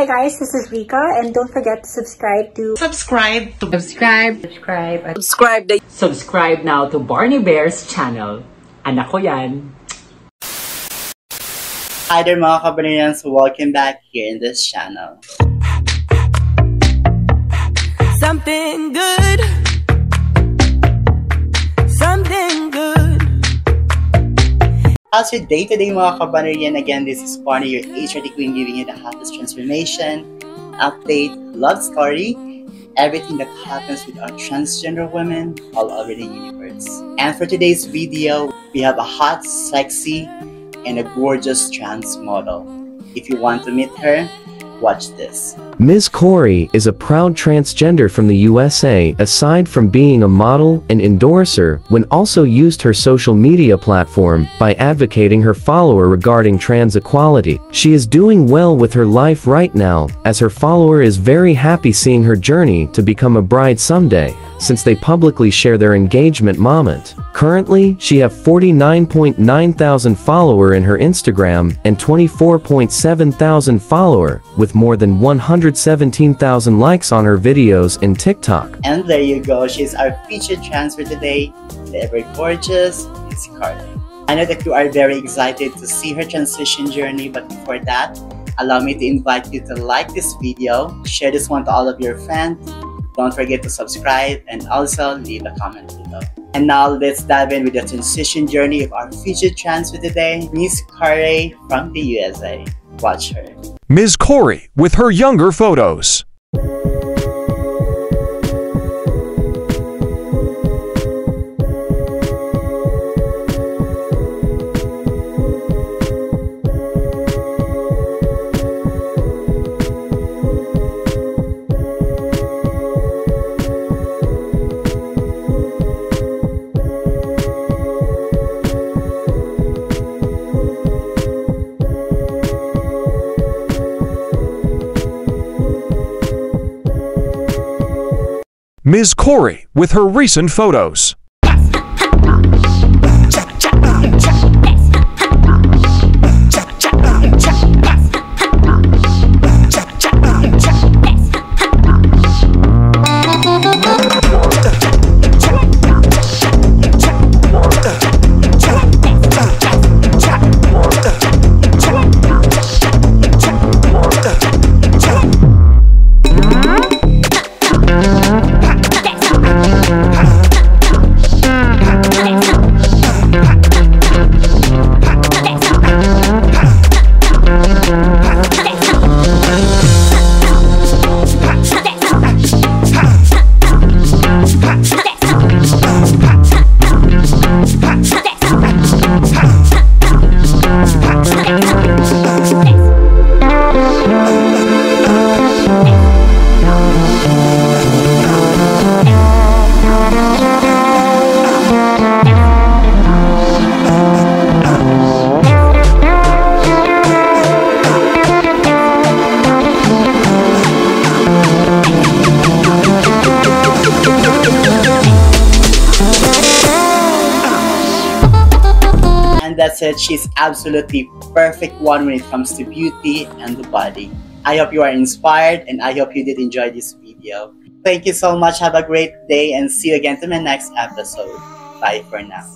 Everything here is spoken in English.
Hi guys, this is Rika. And don't forget to subscribe to subscribe to subscribe. Subscribe. Subscribe the subscribe now to Barney Bear's channel. Anak ko yan. Hi there mga kabanayans, welcome back here in this channel. Something good. Something good How's your day today mga mm. kabanayans? Again, this is Barney, your HRT Queen giving you the hottest transformation, update, love story, everything that happens with our transgender women all over the universe. And for today's video, we have a hot, sexy, and a gorgeous trans model. If you want to meet her, watch this. Ms. Corey is a proud transgender from the USA aside from being a model and endorser when also used her social media platform by advocating her follower regarding trans equality. She is doing well with her life right now as her follower is very happy seeing her journey to become a bride someday since they publicly share their engagement moment. Currently, she have 49.9 thousand follower in her Instagram and 24.7 thousand follower with more than 117,000 likes on her videos in TikTok. And there you go, she's our featured trans for today, the ever gorgeous Miss Carly. I know that you are very excited to see her transition journey, but before that, allow me to invite you to like this video, share this one to all of your friends, don't forget to subscribe and also leave a comment below. And now let's dive in with the transition journey of our featured trans for today, Miss Corey from the USA. Watch her. Ms. Corey with her younger photos. Ms. Corey with her recent photos. That's it. She's absolutely perfect one when it comes to beauty and the body. I hope you are inspired and I hope you did enjoy this video. Thank you so much. Have a great day and see you again to my next episode. Bye for now.